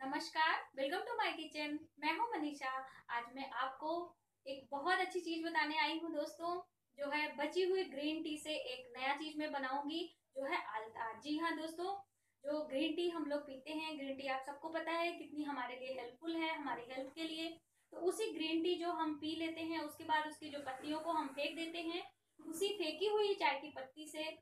नमस्कार welcome to my kitchen मैं हूँ मनीषा। आज मैं आपको एक बहुत अच्छी चीज़ बताने आई हूँ दोस्तों, जो है बची हुई ग्रीन टी से एक नया चीज़ मैं बनाऊँगी, जो है आलता जी हाँ दोस्तों, जो ग्रीन टी हम लोग पीते हैं ग्रीन टी आप सबको पता है कितनी हमारे लिए हेल्पफुल है, हमारी हेल्थ के लिए। तो उसी ग्रीन टी जो हम पी लेते हैं, उसके बाद उसकी जो पत्तियों को हम फेंक देते हैं, उसी फेंकी हुई चाय की पत्ती से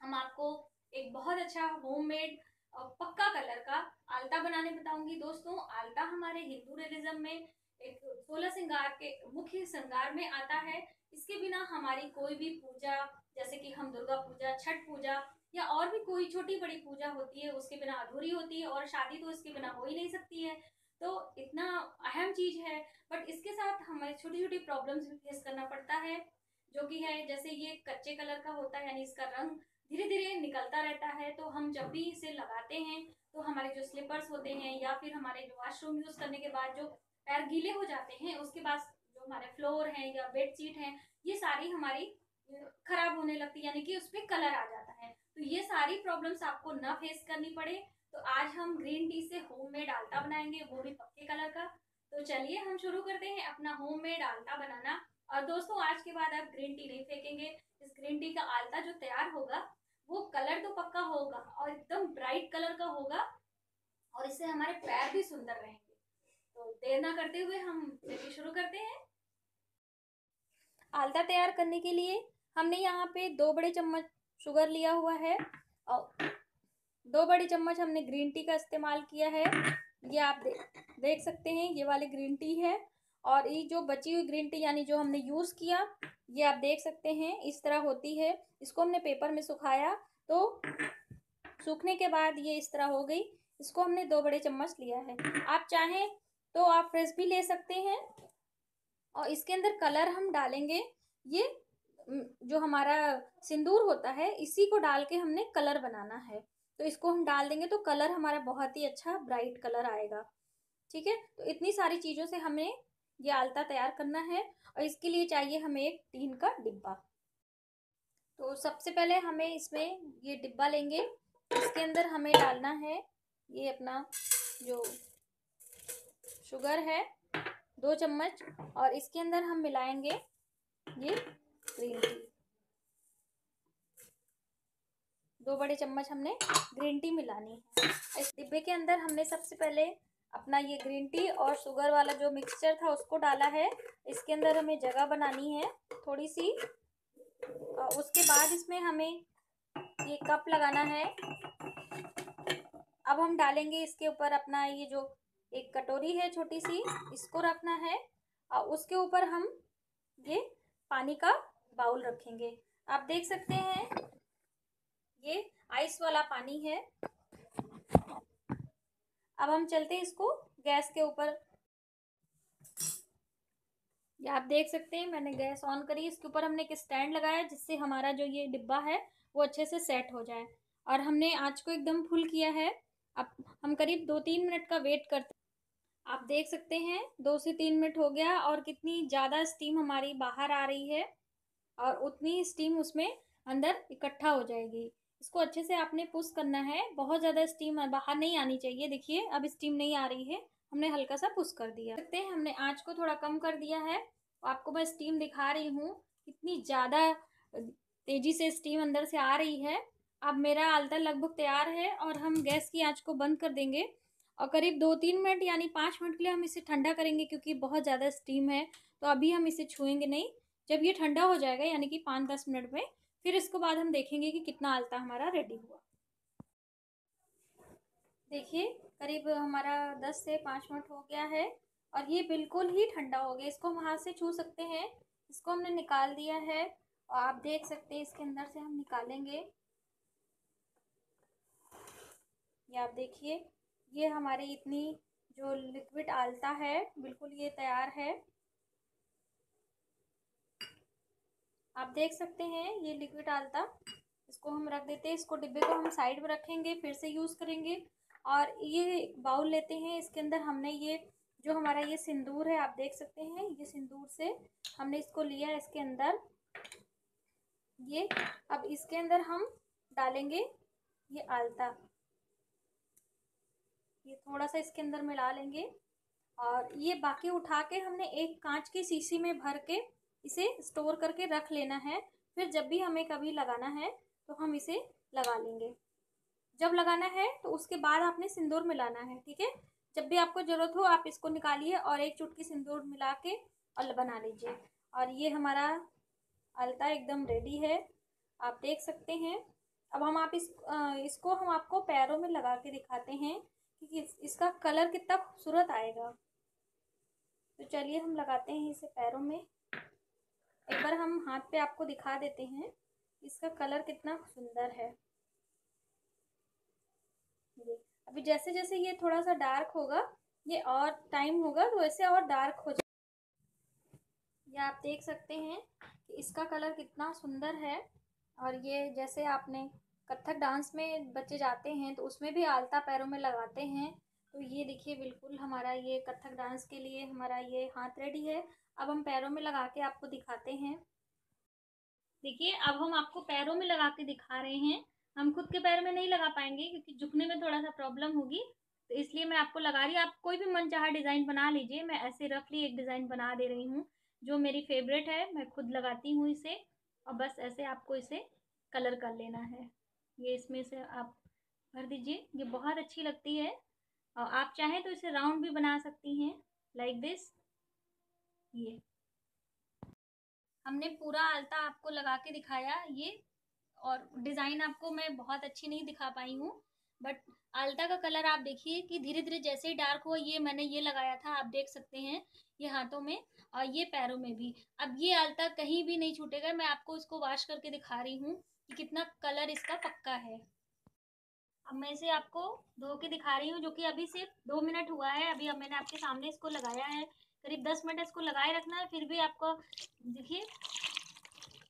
हम आपको एक बहुत अच्छा होममेड पक्का कलर का आलता बनाने बताऊँगी। दोस्तों आलता हमारे हिंदू रिलिज्म में एक सोलह श्रृंगार के मुख्य श्रृंगार में आता है। इसके बिना हमारी कोई भी पूजा, जैसे कि हम दुर्गा पूजा, छठ पूजा या और भी कोई छोटी बड़ी पूजा होती है, उसके बिना अधूरी होती है और शादी तो इसके बिना हो ही नहीं सकती है। तो इतना अहम चीज़ है बट इसके साथ हमें छोटी छोटी प्रॉब्लम्स भी फेस करना पड़ता है, जो कि है, जैसे ये कच्चे कलर का होता है, यानी इसका रंग धीरे धीरे निकलता रहता है तो हम जब भी इसे लगाते हैं तो हमारे जो स्लीपर्स होते हैं या फिर हमारे जो वॉशरूम यूज़ करने के बाद जो पैर गीले हो जाते हैं, उसके बाद जो हमारे फ्लोर हैं या बेड शीट है, ये सारी हमारी खराब होने लगती है, यानी कि उस पर कलर आ जाता है। तो ये सारी प्रॉब्लम्स आपको न फेस करनी पड़े तो आज हम ग्रीन टी से होम मेड आलता बनाएँगे, वो भी पक्के कलर का। तो चलिए हम शुरू करते हैं अपना होम मेड आलता बनाना। और दोस्तों, आज के बाद आप ग्रीन टी नहीं फेंकेंगे। इस ग्रीन टी का आलता जो तैयार होगा वो कलर तो पक्का होगा और एकदम ब्राइट कलर का होगा और इससे हमारे पैर भी सुंदर रहेंगे। तो देर ना करते हुए हम चलिए शुरू करते हैं। आलता तैयार करने के लिए हमने यहाँ पे दो बड़े चम्मच शुगर लिया हुआ है और दो बड़े चम्मच हमने ग्रीन टी का इस्तेमाल किया है। ये आप दे, देख सकते हैं ये वाली ग्रीन टी है। और ये जो बची हुई ग्रीन टी यानी जो हमने यूज़ किया, ये आप देख सकते हैं, इस तरह होती है। इसको हमने पेपर में सुखाया तो सूखने के बाद ये इस तरह हो गई। इसको हमने दो बड़े चम्मच लिया है। आप चाहें तो आप फ्रेश भी ले सकते हैं और इसके अंदर कलर हम डालेंगे। ये जो हमारा सिंदूर होता है, इसी को डाल के हमने कलर बनाना है। तो इसको हम डाल देंगे तो कलर हमारा बहुत ही अच्छा ब्राइट कलर आएगा। ठीक है? तो इतनी सारी चीज़ों से हमें ये आलता तैयार करना है और इसके लिए चाहिए हमें एक टीन का डिब्बा। तो सबसे पहले हमें इसमें ये डिब्बा लेंगे। इसके अंदर हमें डालना है ये अपना जो शुगर है, दो चम्मच, और इसके अंदर हम मिलाएँगे ये ग्रीन टी। दो बड़े चम्मच हमने ग्रीन टी मिलानी है। इस डिब्बे के अंदर हमने सबसे पहले अपना ये ग्रीन टी और शुगर वाला जो मिक्सचर था उसको डाला है। इसके अंदर हमें जगह बनानी है थोड़ी सी और उसके बाद इसमें हमें ये कप लगाना है। अब हम डालेंगे इसके ऊपर अपना ये जो एक कटोरी है छोटी सी इसको रखना है। और उसके ऊपर हम ये पानी का बाउल रखेंगे। आप देख सकते हैं, ये आइस वाला पानी है। अब हम चलते हैं इसको गैस के ऊपर। ये आप देख सकते हैं, मैंने गैस ऑन करी। इसके ऊपर हमने एक स्टैंड लगाया जिससे हमारा जो ये डिब्बा है, वो अच्छे से सेट हो जाए। और हमने आँच को एकदम फुल किया है। अब हम करीब दो तीन मिनट का वेट करते आप देख सकते हैं, दो से तीन मिनट हो गया और कितनी ज़्यादा स्टीम हमारी बाहर आ रही है। और उतनी स्टीम उसमें अंदर इकट्ठा हो जाएगी। इसको अच्छे से आपने पुश करना है। बहुत ज़्यादा स्टीम बाहर नहीं आनी चाहिए। देखिए, अब स्टीम नहीं आ रही है। हमने हल्का सा पुश कर दिया। देखते हैं, हमने आँच को थोड़ा कम कर दिया है। आपको मैं स्टीम दिखा रही हूँ। कितनी ज़्यादा तेज़ी से स्टीम अंदर से आ रही है। अब मेरा आलता लगभग तैयार है और हम गैस की आँच को बंद कर देंगे। और करीब दो तीन मिनट यानी पाँच मिनट के लिए हम इसे ठंडा करेंगे क्योंकि बहुत ज़्यादा स्टीम है। तो अभी हम इसे छुएँगे नहीं। जब ये ठंडा हो जाएगा यानी कि पाँच दस मिनट में फिर इसको बाद हम देखेंगे कि कितना आलता हमारा रेडी हुआ। देखिए, करीब हमारा दस से पाँच मिनट हो गया है और ये बिल्कुल ही ठंडा हो गया। इसको हम हाथ से छू सकते हैं। इसको हमने निकाल दिया है और आप देख सकते हैं इसके अंदर से हम निकालेंगे। ये आप देखिए, ये हमारी इतनी जो लिक्विड आलता है, बिल्कुल ये तैयार है। आप देख सकते हैं, ये लिक्विड आलता इसको हम रख देते हैं, इसको डिब्बे को हम साइड में रखेंगे, फिर से यूज़ करेंगे। और ये बाउल लेते हैं, इसके अंदर हमने ये, जो हमारा ये सिंदूर है, आप देख सकते हैं, ये सिंदूर से हमने इसको लिया, इसके अंदर। ये, अब इसके अंदर हम डालेंगे ये आलता ये थोड़ा सा इसके अंदर मिला लेंगे। और ये बाकी उठा के हमने एक कांच की शीशी में भर के इसे स्टोर करके रख लेना है। फिर जब भी हमें कभी लगाना है तो हम इसे लगा लेंगे। जब लगाना है तो उसके बाद आपने सिंदूर मिलाना है, ठीक है? जब भी आपको ज़रूरत हो, आप इसको निकालिए और एक चुटकी सिंदूर मिला के और बना लीजिए। और ये हमारा अलता एकदम रेडी है। आप देख सकते हैं। अब हम आप इस इसको हम आपको पैरों में लगा के दिखाते हैं कि इसका कलर कितना खूबसूरत आएगा। तो चलिए हम लगाते हैं इसे पैरों में। एक बार हम हाथ पे आपको दिखा देते हैं, इसका कलर कितना सुंदर है। ये, अभी जैसे जैसे ये थोड़ा सा डार्क होगा, ये और टाइम होगा तो ऐसे और डार्क हो जाए ये आप देख सकते हैं कि इसका कलर कितना सुंदर है, और ये जैसे आपने कथक डांस में बच्चे जाते हैं तो उसमें भी आलता पैरों में लगाते हैं तो ये देखिए बिल्कुल हमारा ये कथक डांस के लिए हमारा ये हाथ रेडी है अब हम पैरों में लगा के आपको दिखाते हैं। देखिए, अब हम आपको पैरों में लगा के दिखा रहे हैं। हम खुद के पैर में नहीं लगा पाएँगे क्योंकि झुकने में थोड़ा सा प्रॉब्लम होगी। तो इसलिए मैं आपको लगा रही आप कोई भी मन चाह डिज़ाइन बना लीजिए। मैं ऐसे रफली एक डिज़ाइन बना दे रही हूँ, जो मेरी फेवरेट है। मैं खुद लगाती हूँ इसे और बस ऐसे आपको इसे कलर कर लेना है। ये इसमें से आप भर दीजिए। ये बहुत अच्छी लगती है। और आप चाहें तो इसे राउंड भी बना सकती हैं, लाइक दिस। ये। हमने पूरा आलता आपको लगा के दिखाया ये, और डिज़ाइन आपको मैं बहुत अच्छी नहीं दिखा पाई हूँ, बट आलता का कलर आप देखिए कि धीरे धीरे जैसे ही डार्क हुआ, ये मैंने ये लगाया था, आप देख सकते हैं ये हाथों में और ये पैरों में भी। अब ये आलता कहीं भी नहीं छूटेगा, मैं आपको इसको वॉश करके दिखा रही हूँ कि कितना कलर इसका पक्का है। अब मैं इसे आपको धो के दिखा रही हूँ, जो कि अभी सिर्फ़ दो मिनट हुआ है, अभी अब मैंने आपके सामने इसको लगाया है। करीब दस मिनट इसको लगाए रखना है, फिर भी आपको, देखिए,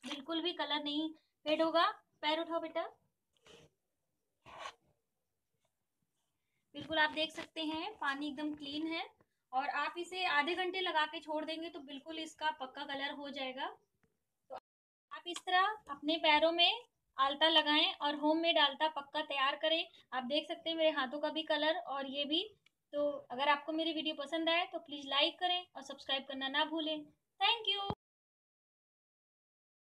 बिल्कुल भी कलर नहीं फेड होगा। पैर उठाओ बेटा। बिल्कुल आप देख सकते हैं, पानी एकदम क्लीन है और आप इसे आधे घंटे लगा के छोड़ देंगे तो बिल्कुल इसका पक्का कलर हो जाएगा। तो आप इस तरह अपने पैरों में आलता लगाएँ और होममेड आलता पक्का तैयार करें। आप देख सकते हैं मेरे हाथों का भी कलर और ये भी तो अगर आपको मेरी वीडियो पसंद आए तो प्लीज़ लाइक करें और सब्सक्राइब करना ना भूलें। Thank you.